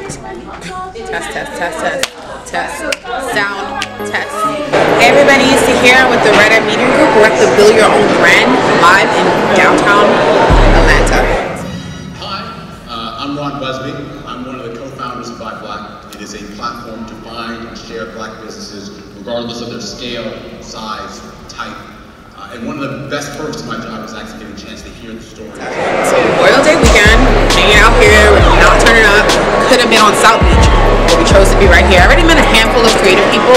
Test, test, test, test, test. Sound test. Hey everybody, it's here with the Red Eye Media Group. We're at the Build Your Own Brand live in downtown Atlanta. Hi, uh, I'm Ron Busby. I'm one of the co-founders of Buy Black. It is a platform to find and share black businesses regardless of their scale, size, type. Uh, and one of the best perks of my job is actually getting a chance to hear the stories. Could have been on South Beach, but we chose to be right here. I already met a handful of creative people,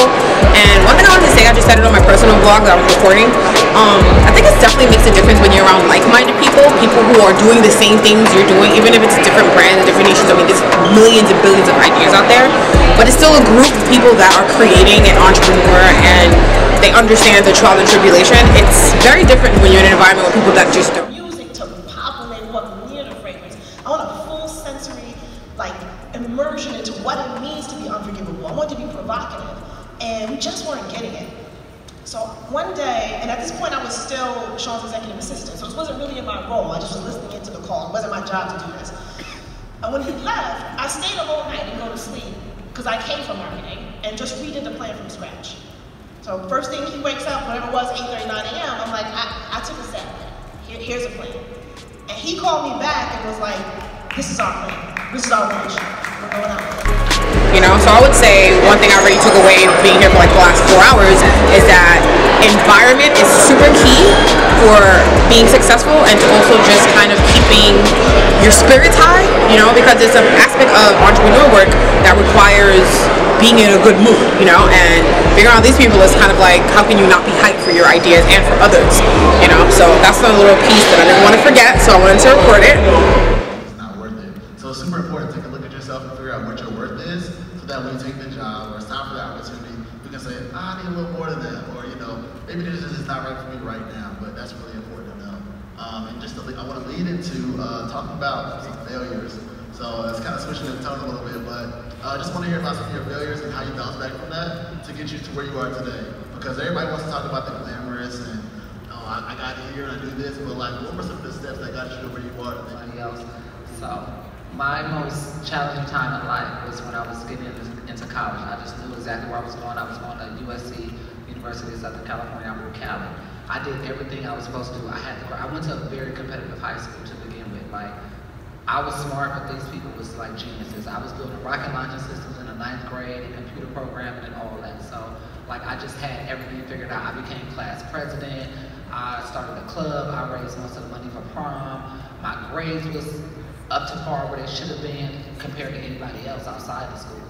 and one thing I wanted to say, I just said it on my personal vlog that I was recording. Um, I think it definitely makes a difference when you're around like-minded people, people who are doing the same things you're doing, even if it's different brands, different nations. I mean, there's millions and billions of ideas out there, but it's still a group of people that are creating an entrepreneur and they understand the trial and tribulation. It's very different when you're in an environment with people that just don't. music to populate what near the fragrance. I want a full sensory like immersion into what it means to be unforgivable. I wanted to be provocative. And we just weren't getting it. So one day, and at this point I was still Sean's executive assistant, so this wasn't really in my role. I just was listening into the call. It wasn't my job to do this. And when he left, I stayed a whole night and go to sleep because I came from marketing and just redid the plan from scratch. So first thing he wakes up, whatever it was, 8:30, 9 a.m., I'm like, I, I took a step. Here, here's a plan. And he called me back and was like, this is our plan. This is our. You know, so I would say one thing I really took away being here for like the last four hours is that environment is super key for being successful and also just kind of keeping your spirits high, you know, because it's an aspect of entrepreneur work that requires being in a good mood, you know, and figuring out these people is kind of like how can you not be hyped for your ideas and for others, you know? So that's a little piece that I didn't want to forget, so I wanted to record it. it's not worth it. So it's super important to take a look at yourself and figure out what your worth is so that when you take the job or it's time for the opportunity, you can say, ah, I need a little more than that. Or, you know, maybe this is not right for me right now, but that's really important to know. Um, and just to, I want to lead into uh, talking about some failures. So it's kind of switching the tone a little bit, but I uh, just want to hear about some of your failures and how you bounce back from that to get you to where you are today. Because everybody wants to talk about the glamorous and, oh, I, got here and I do this, but like, what were some of the steps that got you to where you are today? else. So my most challenging time in life was when I was getting into, college. I just knew exactly where I was going. I was going to USC, University of Southern California. I'm from Cali. I did everything I was supposed to do. I had to. I went to a very competitive high school to begin with. Like I was smart, but these people was like geniuses. I was building rocket launching systems in the ninth grade and computer programming and all that. So like I just had everything figured out. I became class president. I started a club. I raised most of the money for prom. My grades was up to par where they should have been compared to anybody else outside the school.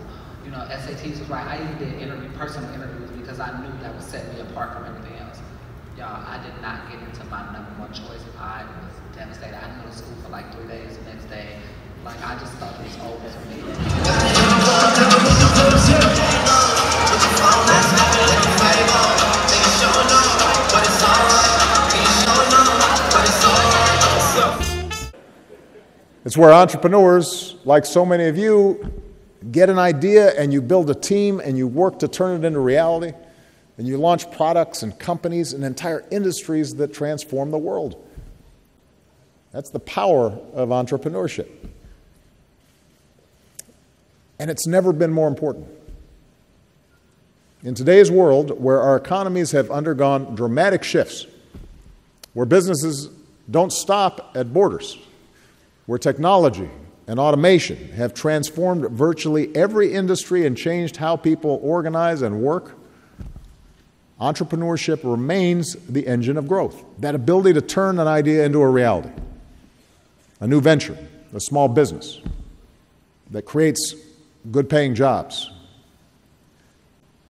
You know, SATs was right. I even did interview, personal interviews because I knew that would set me apart from everything else. Y'all, I did not get into my number one choice. I was devastated. I didn't go to school for like three days the next day. Like, I just thought it was over for me. It's where entrepreneurs, like so many of you, get an idea and you build a team and you work to turn it into reality. And you launch products and companies and entire industries that transform the world. That's the power of entrepreneurship. And it's never been more important. In today's world, where our economies have undergone dramatic shifts, where businesses don't stop at borders, where technology and automation have transformed virtually every industry and changed how people organize and work, entrepreneurship remains the engine of growth. That ability to turn an idea into a reality, a new venture, a small business that creates good paying jobs,